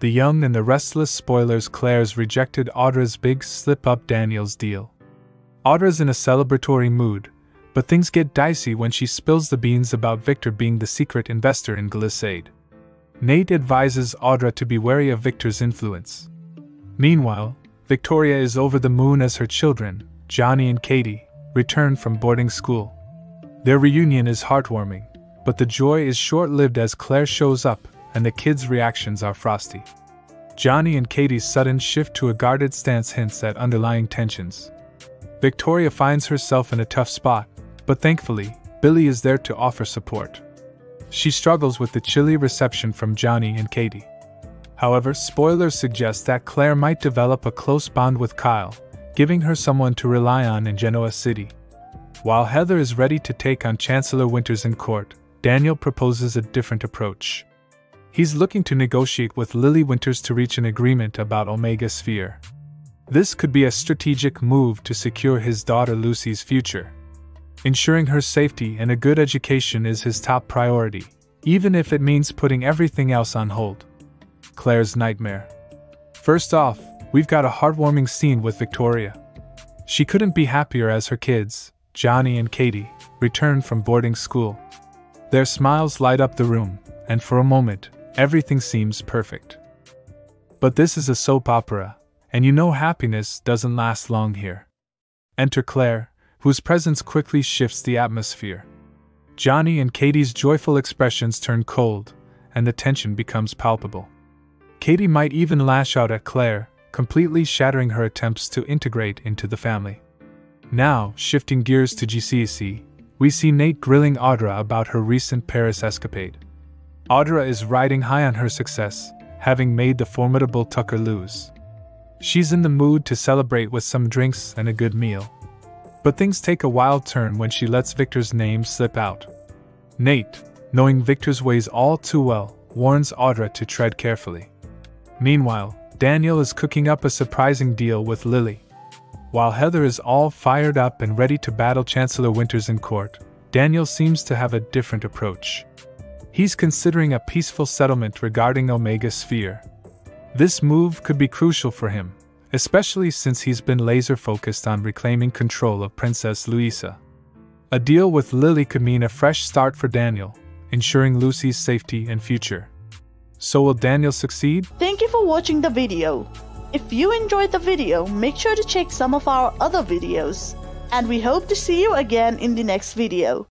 the young and the restless spoilers Claire's rejected Audra's big slip up Daniel's deal. Audra's in a celebratory mood, but things get dicey when she spills the beans about Victor being the secret investor in Glissade. Nate advises Audra to be wary of Victor's influence. Meanwhile, Victoria is over the moon as her children, Johnny and Katie, return from boarding school. Their reunion is heartwarming, but the joy is short lived as Claire shows up and the kids' reactions are frosty. Johnny and Katie's sudden shift to a guarded stance hints at underlying tensions. Victoria finds herself in a tough spot, but thankfully, Billy is there to offer support. She struggles with the chilly reception from Johnny and Katie. However, spoilers suggest that Claire might develop a close bond with Kyle, giving her someone to rely on in Genoa City. While Heather is ready to take on Chancellor Winters in court, Daniel proposes a different approach. He's looking to negotiate with Lily Winters to reach an agreement about Omega Sphere. This could be a strategic move to secure his daughter Lucy's future. Ensuring her safety and a good education is his top priority, even if it means putting everything else on hold. Claire's nightmare. First off, we've got a heartwarming scene with Victoria. She couldn't be happier as her kids, Johnny and Katie, return from boarding school. Their smiles light up the room, and for a moment, everything seems perfect. But this is a soap opera, and you know happiness doesn't last long here. Enter Claire, whose presence quickly shifts the atmosphere. Johnny and Katie's joyful expressions turn cold, and the tension becomes palpable. Katie might even lash out at Claire, completely shattering her attempts to integrate into the family. Now, shifting gears to GCAC, we see Nate grilling Audra about her recent Paris escapade. Audra is riding high on her success, having made the formidable Tucker lose. She's in the mood to celebrate with some drinks and a good meal. But things take a wild turn when she lets Victor's name slip out. Nate, knowing Victor's ways all too well, warns Audra to tread carefully. Meanwhile, Daniel is cooking up a surprising deal with Lily. While Heather is all fired up and ready to battle Chancellor Winters in court, Daniel seems to have a different approach. He's considering a peaceful settlement regarding Omega Sphere. This move could be crucial for him, especially since he's been laser focused on reclaiming control of Princess Louisa. A deal with Lily could mean a fresh start for Daniel, ensuring Lucy's safety and future. So will Daniel succeed? Thank you for watching the video. If you enjoyed the video, make sure to check some of our other videos. And we hope to see you again in the next video.